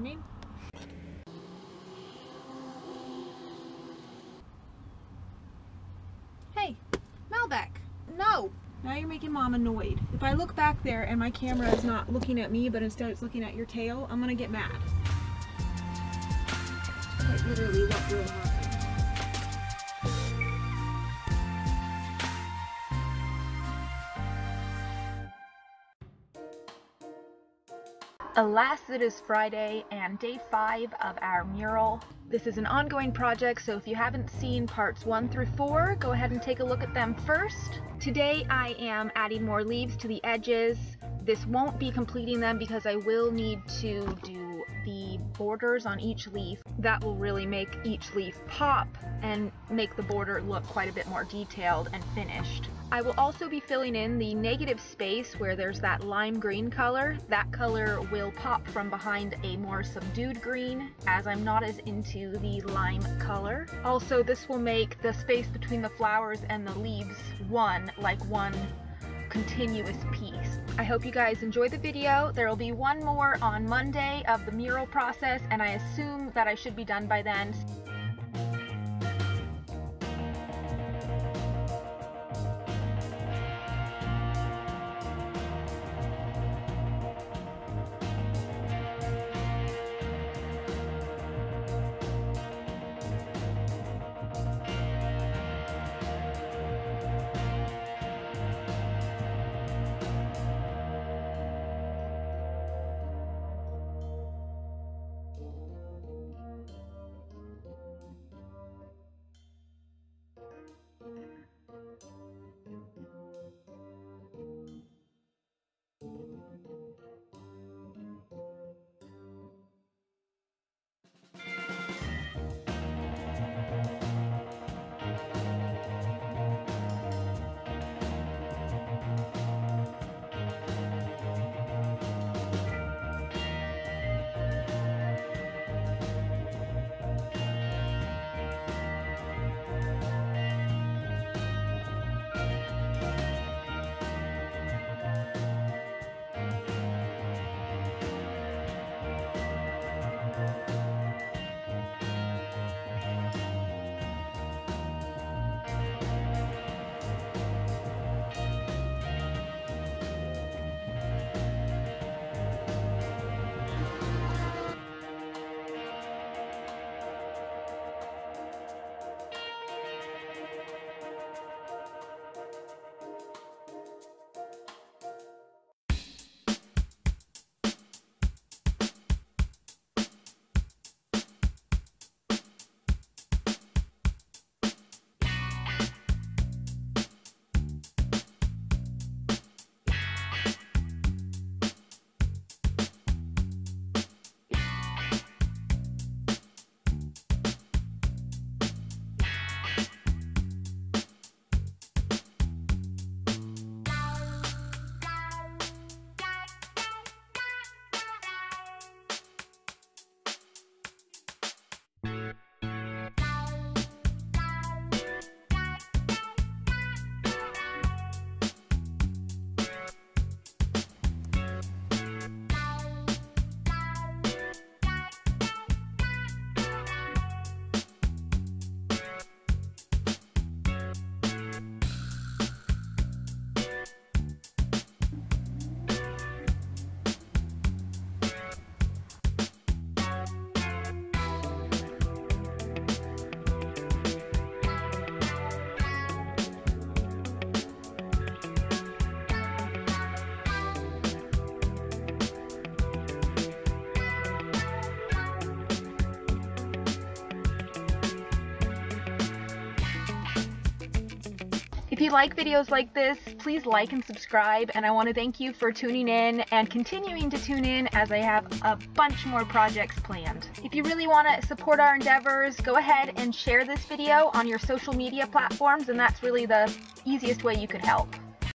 I mean? Hey, Malbec, no! Now you're making mom annoyed. If I look back there and my camera is not looking at me, but instead it's looking at your tail, I'm gonna get mad. Quite literally. Alas, it is Friday and day five of our mural. This is an ongoing project, so if you haven't seen parts one through four, go ahead and take a look at them first. Today I am adding more leaves to the edges. This won't be completing them because I will need to do the borders on each leaf. That will really make each leaf pop and make the border look quite a bit more detailed and finished. I will also be filling in the negative space where there's that lime green color. That color will pop from behind a more subdued green as I'm not as into the lime color. Also, this will make the space between the flowers and the leaves one, like one continuous piece. I hope you guys enjoyed the video. There will be one more on Monday of the mural process and I assume that I should be done by then. If you like videos like this, please like and subscribe, and I want to thank you for tuning in and continuing to tune in as I have a bunch more projects planned. If you really want to support our endeavors, go ahead and share this video on your social media platforms, and that's really the easiest way you could help.